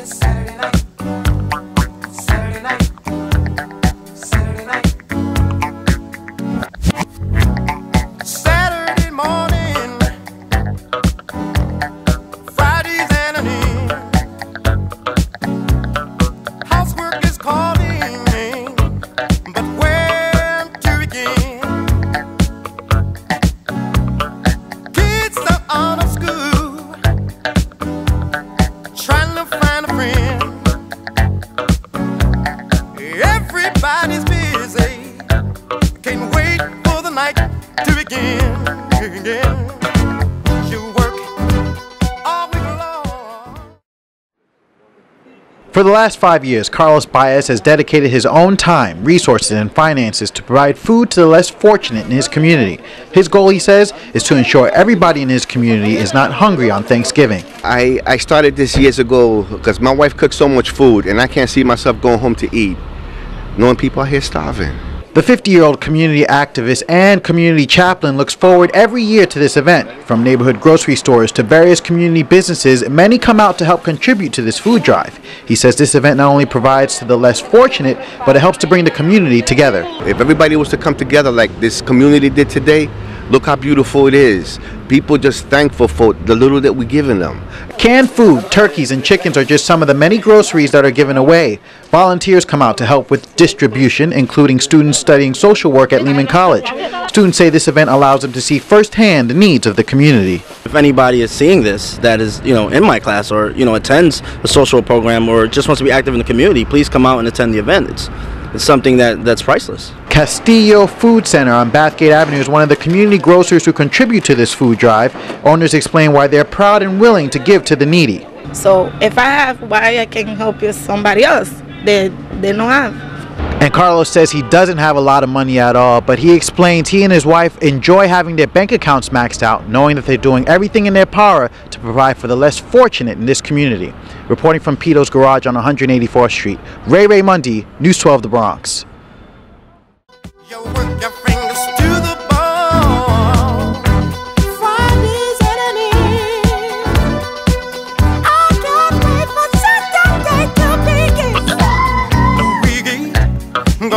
this. For the last five years, Carlos Baez has dedicated his own time, resources, and finances to provide food to the less fortunate in his community. His goal, he says, is to ensure everybody in his community is not hungry on Thanksgiving. I, I started this years ago because my wife cooks so much food and I can't see myself going home to eat, knowing people are here starving. The 50 year old community activist and community chaplain looks forward every year to this event. From neighborhood grocery stores to various community businesses, many come out to help contribute to this food drive. He says this event not only provides to the less fortunate, but it helps to bring the community together. If everybody was to come together like this community did today, look how beautiful it is. People just thankful for the little that we're giving them. Canned food, turkeys, and chickens are just some of the many groceries that are given away. Volunteers come out to help with distribution, including students studying social work at Lehman College. Students say this event allows them to see firsthand the needs of the community. If anybody is seeing this that is, you know, in my class or, you know, attends a social program or just wants to be active in the community, please come out and attend the event. It's it's something that, that's priceless. Castillo Food Center on Bathgate Avenue is one of the community grocers who contribute to this food drive. Owners explain why they're proud and willing to give to the needy. So if I have, why I can help you somebody else that they don't have. And Carlos says he doesn't have a lot of money at all, but he explains he and his wife enjoy having their bank accounts maxed out, knowing that they're doing everything in their power to provide for the less fortunate in this community. Reporting from Pito's Garage on 184th Street, Ray Ray Mundy, News 12 The Bronx.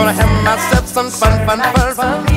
Gonna have myself some fun, fun, fun, fun.